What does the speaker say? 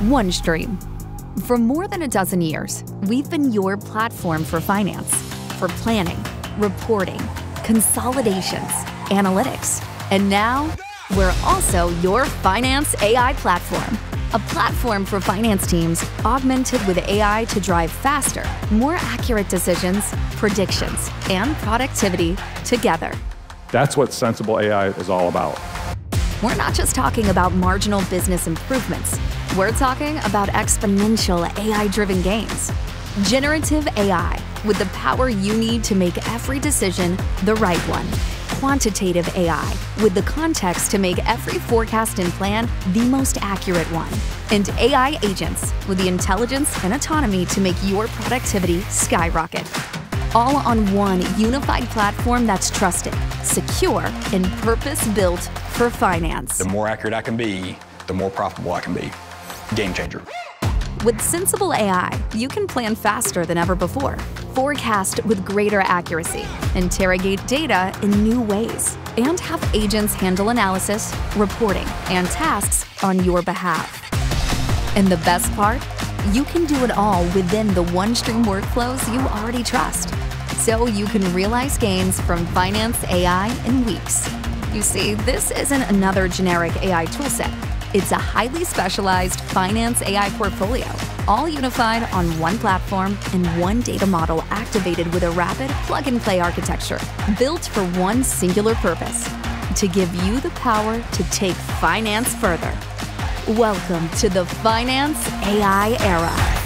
OneStream. For more than a dozen years, we've been your platform for finance, for planning, reporting, consolidations, analytics, and now we're also your finance AI platform. A platform for finance teams augmented with AI to drive faster, more accurate decisions, predictions, and productivity together. That's what Sensible AI is all about. We're not just talking about marginal business improvements. We're talking about exponential AI driven gains. Generative AI with the power you need to make every decision the right one. Quantitative AI with the context to make every forecast and plan the most accurate one. And AI agents with the intelligence and autonomy to make your productivity skyrocket. All on one unified platform that's trusted, secure, and purpose built for finance. The more accurate I can be, the more profitable I can be. Game changer. With Sensible AI, you can plan faster than ever before, forecast with greater accuracy, interrogate data in new ways, and have agents handle analysis, reporting, and tasks on your behalf. And the best part? You can do it all within the OneStream workflows you already trust. So you can realize gains from finance AI in weeks. You see, this isn't another generic AI toolset. It's a highly specialized finance AI portfolio, all unified on one platform and one data model activated with a rapid plug and play architecture built for one singular purpose to give you the power to take finance further. Welcome to the Finance AI era.